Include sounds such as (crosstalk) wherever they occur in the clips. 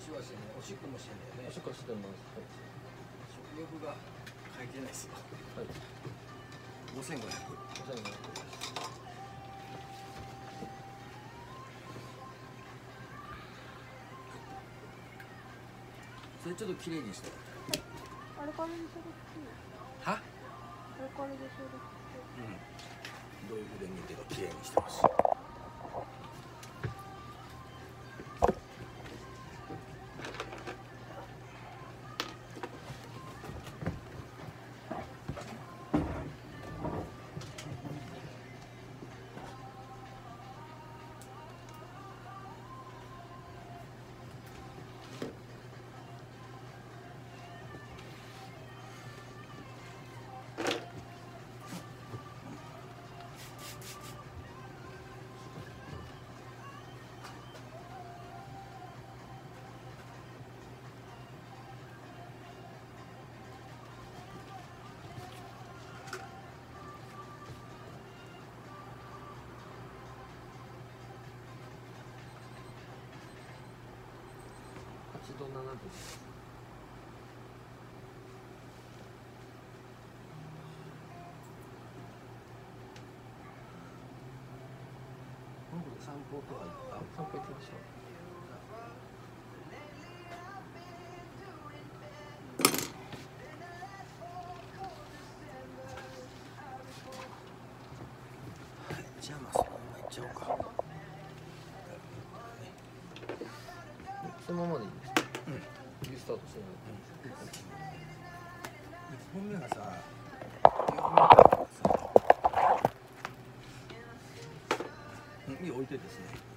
ちはしてねおしっこもしてんだよね。おしっこしてます。食欲が書いてないですよはい、はい、5500 5500ですそれちょっと綺麗にして。アルカリで消毒するは？アルカリで消毒するうん。どういうふうで見てか綺麗にしてほしい8度7度ですこの散歩とか行った散歩行きましょうたじゃあまあそのまま行っちゃおうか。そのままでいいですリスタートしてない1本目がさ4本目がさうん。いい置いてですね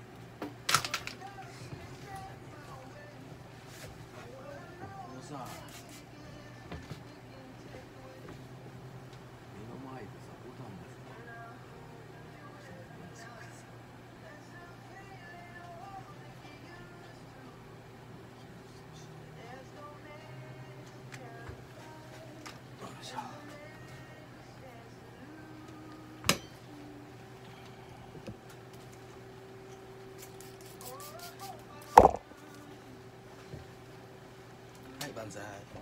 はい万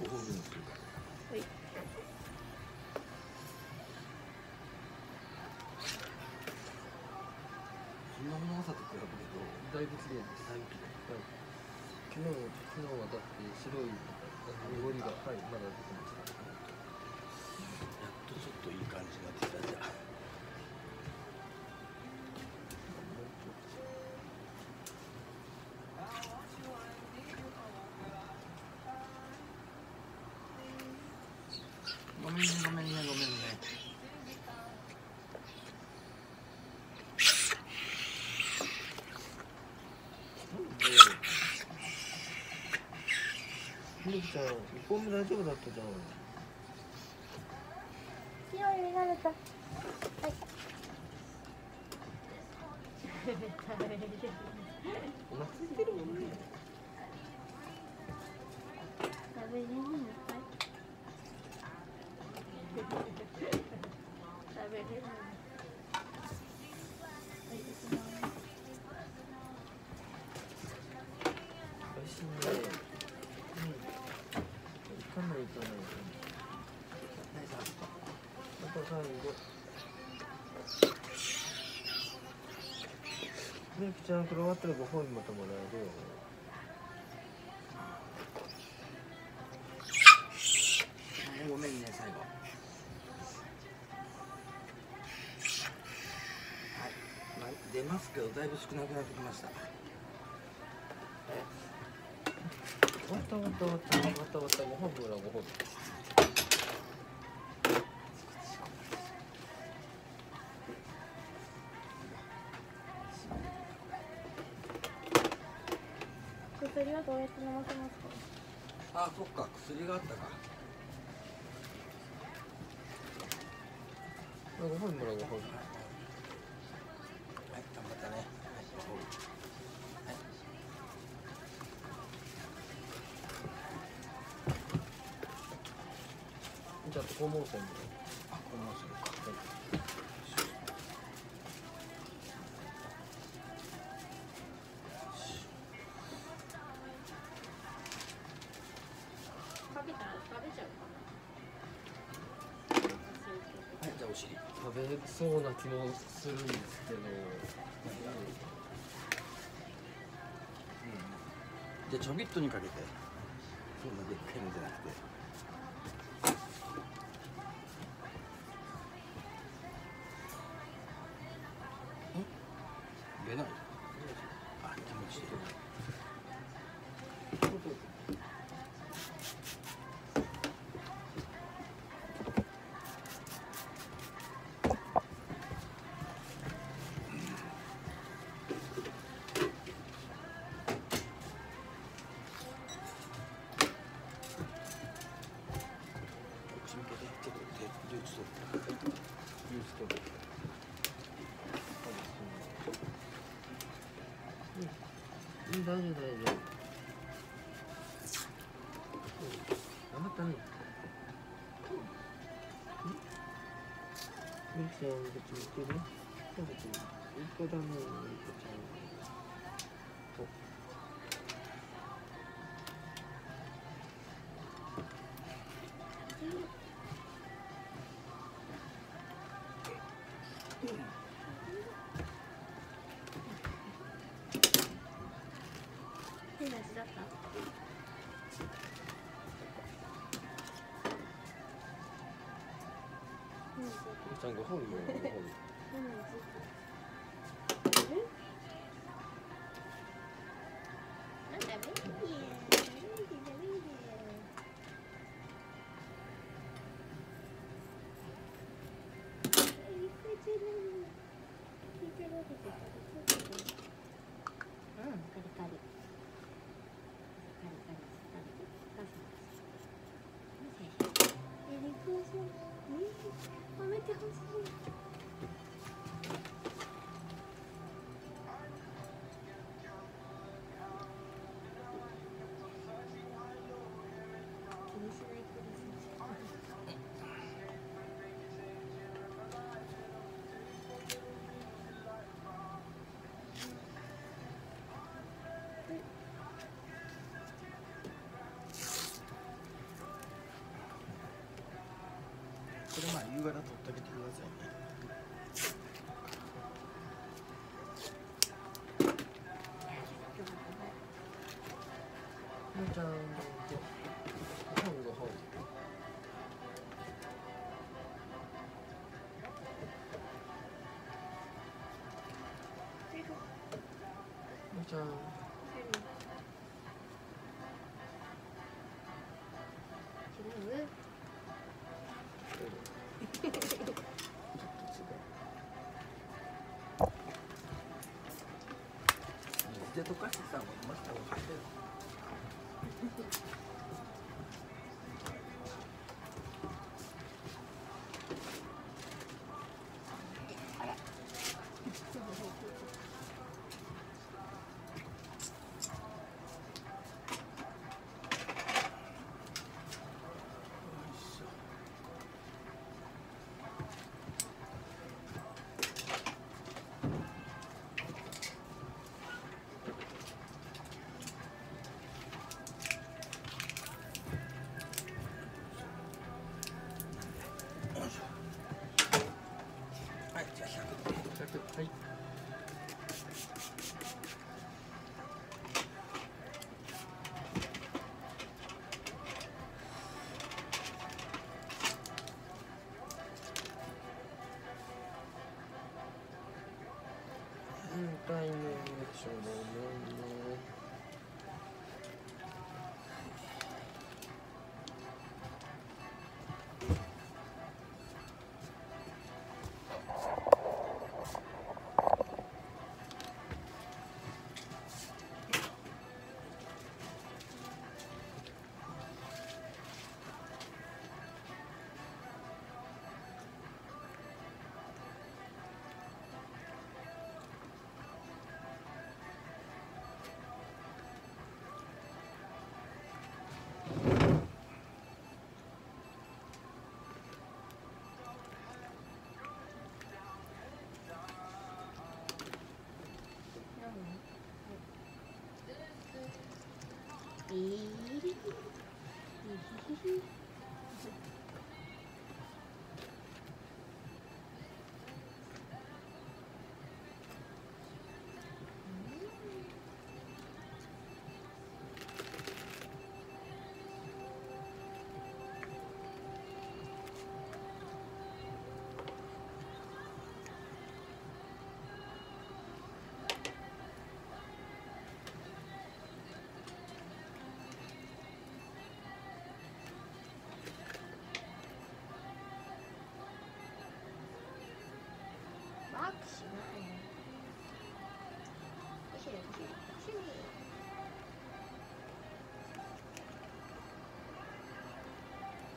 ご褒美にす。るかはい。そんな重さと比べるとだい。ぶ綺麗ですだい。ぶ綺麗はい。昨日昨日はだって白い。濁りがはい。まだ出てましたやっとちょっとい。い。感じになってきたじゃあごめんねごめんねごめんねみゆきちゃん1本目大丈夫だったじゃんきれい。になれたはい。お腹空い。てるもんね食べれるのかい。美味しいね、うん、かないと最後ちゃんクロワットでご褒美またもらえるよ出ますけどだいぶ少なくなってきました。わたわたわった終わった終わったご本人もらご本人薬はどうやって飲ませますかあそっか薬があったか。ご本もらご本はい頑張ったねはいじゃあ肛門線もあこのそうか食べたら食べちゃうかはいじゃあお尻食べそうな。気もするん。ですけどじゃあちょびっとにかけて。そんなでっかいのじゃなくて大丈夫大丈夫頑張ったね。みゆきちゃんこっち見てるそうこっちいい子だね。みゆきちゃんちゃんご本人ご本人これまあ夕方取ってあげち (laughs) ゃんとご本ご本みゆきちゃんで溶かしてさもうました方が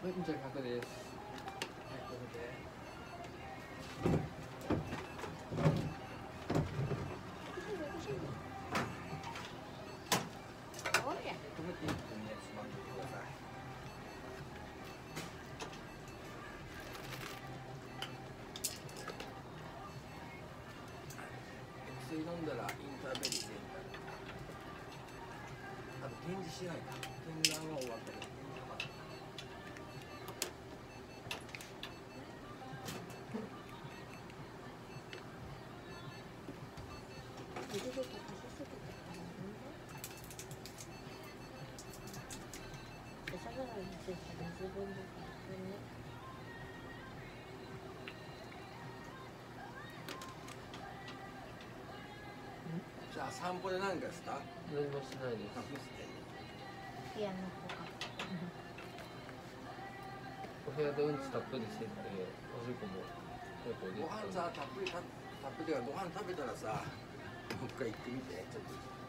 はいじゃあ100ですはいこれで。ないか展覧は終わったけどじゃあ散歩で何かした？何もしないです。ピアノとかお部屋でうんちたっぷりしてておしっこも結構出ご飯て。たんさたっぷりたたっぷりだからご飯食べたらさもう一回行ってみてちょっと。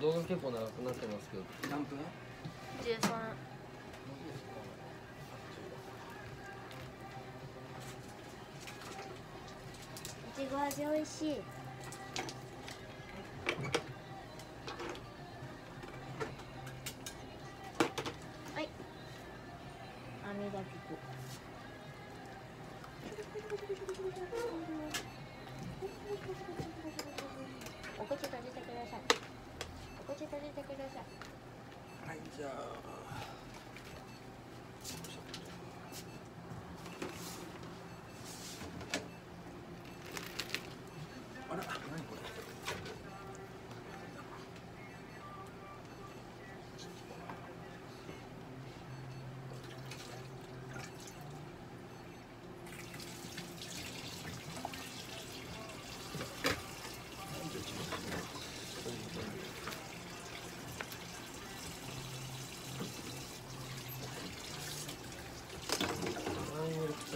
動画結構長くなってますけど。何分？13いちご味おいしい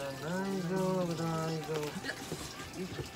大丈夫大丈夫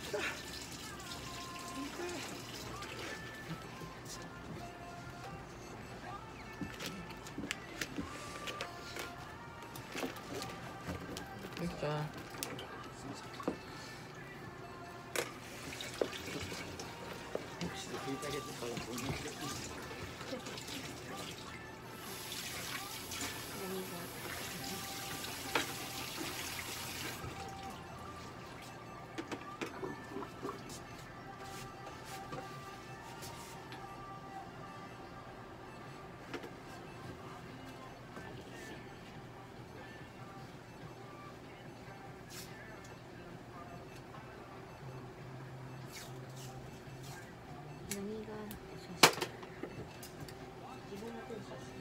何が写真自分の手で写真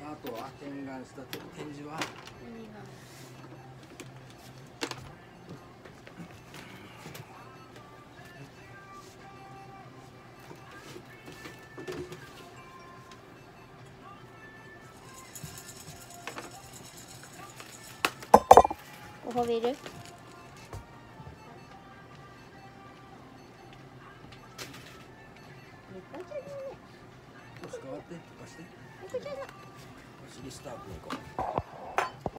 さああとは点眼した展示は。何がお褒める？